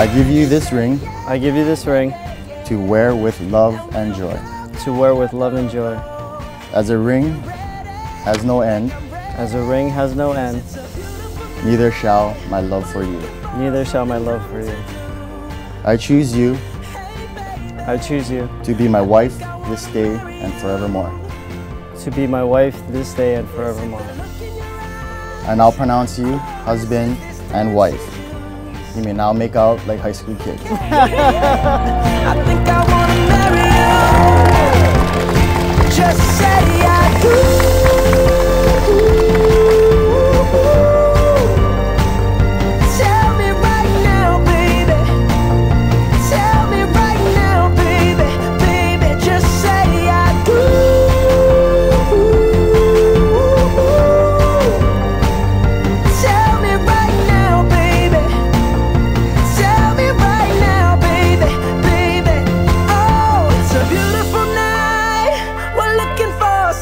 I give you this ring I give you this ring to wear with love and joy. to wear with love and joy. As a ring has no end, As a ring has no end, neither shall my love for you. neither shall my love for you. I choose you I choose you to be my wife this day and forevermore. to be my wife this day and forevermore. And I'll pronounce you husband and wife. You may now make out like high school kids.